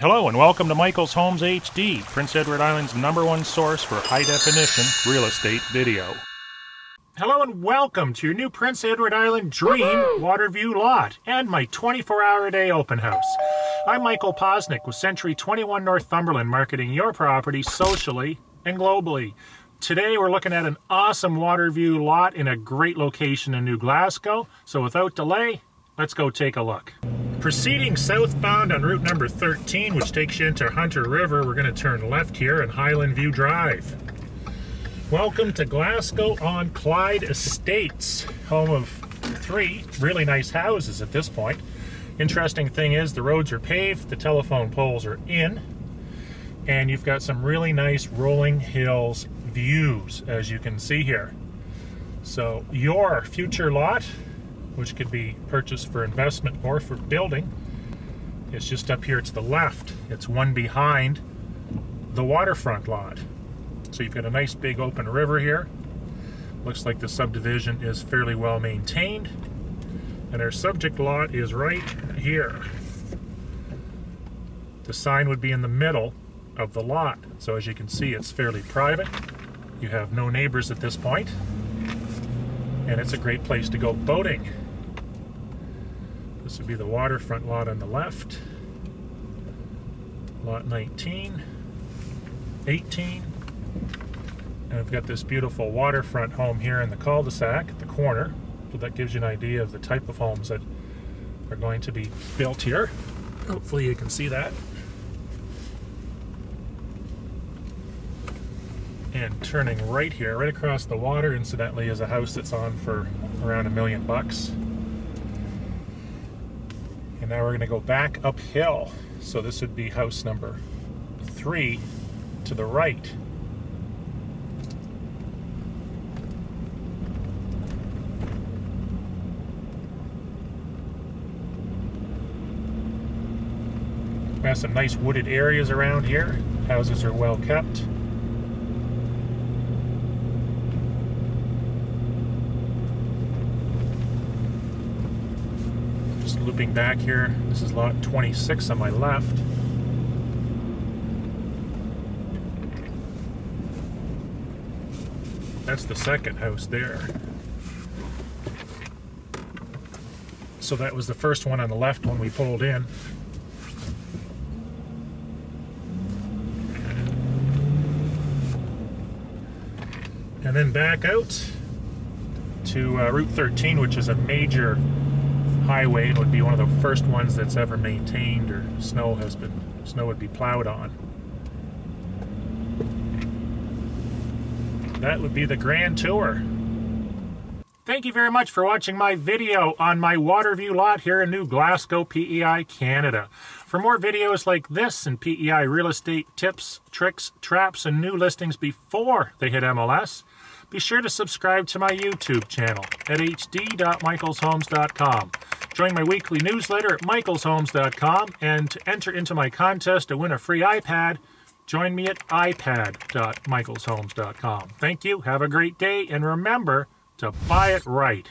Hello and welcome to Michael's Homes HD, Prince Edward Island's number one source for high definition real estate video. Hello and welcome to your new Prince Edward Island Dream Waterview lot and my 24 hour a day open house. I'm Michael Poczynek with Century 21 Northumberland marketing your property socially and globally. Today we're looking at an awesome Waterview lot in a great location in New Glasgow. So without delay, let's go take a look. Proceeding southbound on route number 13, which takes you into Hunter River, we're going to turn left here on Highland View Drive. Welcome to Glasgow on Clyde Estates, home of three really nice houses at this point. Interesting thing is the roads are paved, the telephone poles are in, and you've got some really nice rolling hills views as you can see here. So your future lot which could be purchased for investment or for building. It's just up here to the left. It's one behind the waterfront lot. So you've got a nice big open river here. Looks like the subdivision is fairly well maintained. And our subject lot is right here. The sign would be in the middle of the lot. So as you can see, it's fairly private. You have no neighbors at this point. and it's a great place to go boating. This would be the waterfront lot on the left. Lot 19, 18, and we've got this beautiful waterfront home here in the cul-de-sac at the corner. So that gives you an idea of the type of homes that are going to be built here. Hopefully you can see that. and turning right here, right across the water, incidentally, is a house that's on for around a million bucks. Now we're going to go back uphill. So this would be house number three to the right. We have some nice wooded areas around here. Houses are well kept. Back here. This is lot 26 on my left. That's the second house there. So that was the first one on the left when we pulled in. And then back out to uh, Route 13, which is a major highway. It would be one of the first ones that's ever maintained or snow has been snow would be plowed on. That would be the grand tour. Thank you very much for watching my video on my Waterview lot here in New Glasgow, PEI, Canada. For more videos like this and PEI real estate tips, tricks, traps, and new listings before they hit MLS, be sure to subscribe to my YouTube channel at hd.michaelshomes.com. Join my weekly newsletter at michaelshomes.com, and to enter into my contest to win a free iPad, join me at ipad.michaelshomes.com. Thank you, have a great day, and remember to buy it right.